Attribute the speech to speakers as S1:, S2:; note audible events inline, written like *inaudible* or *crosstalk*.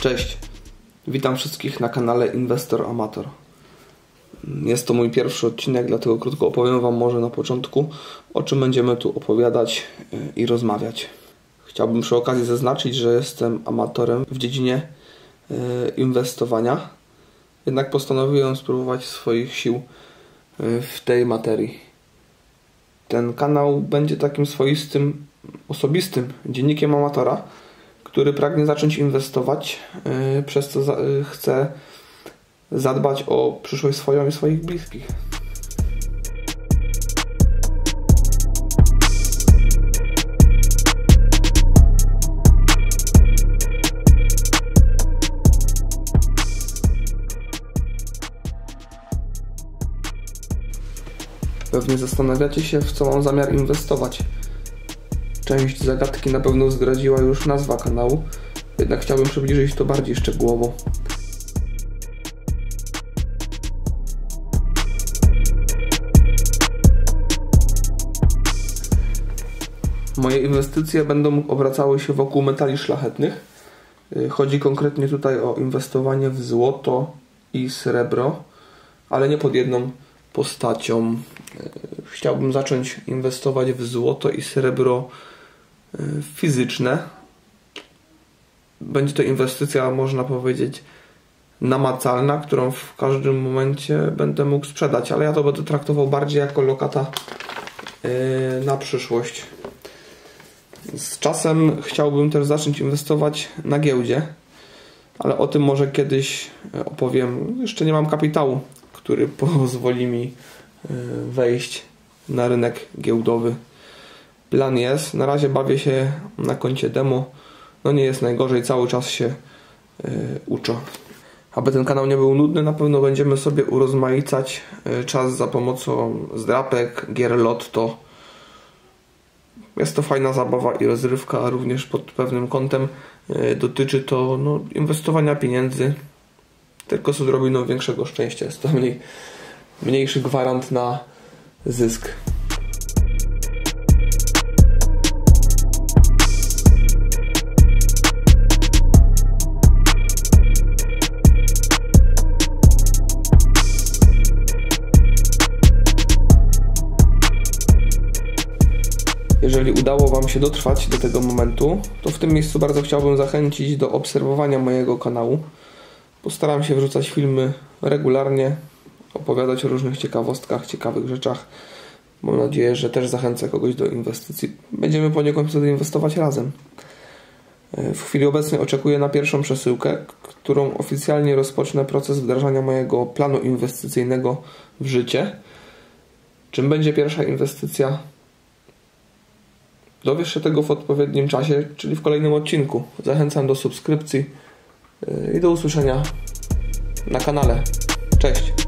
S1: Cześć, witam wszystkich na kanale Inwestor Amator. Jest to mój pierwszy odcinek, dlatego krótko opowiem Wam może na początku, o czym będziemy tu opowiadać y, i rozmawiać. Chciałbym przy okazji zaznaczyć, że jestem amatorem w dziedzinie y, inwestowania, jednak postanowiłem spróbować swoich sił y, w tej materii. Ten kanał będzie takim swoistym, osobistym dziennikiem amatora, który pragnie zacząć inwestować, yy, przez co yy, chce zadbać o przyszłość swoją i swoich bliskich. Pewnie zastanawiacie się, w co mam zamiar inwestować. Część zagadki na pewno zdradziła już nazwa kanału, jednak chciałbym przybliżyć to bardziej szczegółowo. Moje inwestycje będą obracały się wokół metali szlachetnych. Y, Chodzi konkretnie tutaj o inwestowanie w złoto i srebro, ale nie pod jedną postacią. Y, Chciałbym zacząć inwestować w złoto i srebro fizyczne. Będzie to inwestycja, można powiedzieć, namacalna, którą w każdym momencie będę mógł sprzedać, ale ja to będę traktował bardziej jako lokata y, na przyszłość. Z czasem chciałbym też zacząć inwestować na giełdzie, ale o tym może kiedyś opowiem. Jeszcze nie mam kapitału, który *laughs* pozwoli mi y, wejść na rynek giełdowy. Plan jest, na razie bawię się na koncie demo. No nie jest najgorzej, cały czas się y, uczę. Aby ten kanał nie był nudny, na pewno będziemy sobie urozmaicać y, czas za pomocą zdrapek, gier lotto. Jest to fajna zabawa i rozrywka, a również pod pewnym kątem y, dotyczy to no, inwestowania pieniędzy tylko z odrobiną większego szczęścia. Jest to mniej, mniejszy gwarant na zysk. Jeżeli udało Wam się dotrwać do tego momentu, to w tym miejscu bardzo chciałbym zachęcić do obserwowania mojego kanału. Postaram się wrzucać filmy regularnie, opowiadać o różnych ciekawostkach, ciekawych rzeczach. Mam nadzieję, że też zachęcę kogoś do inwestycji. Będziemy poniekąd wtedy inwestować razem. W chwili obecnej oczekuję na pierwszą przesyłkę, którą oficjalnie rozpocznę proces wdrażania mojego planu inwestycyjnego w życie. Czym będzie pierwsza inwestycja? Dowiesz się tego w odpowiednim czasie, czyli w kolejnym odcinku. Zachęcam do subskrypcji yy, i do usłyszenia na kanale. Cześć!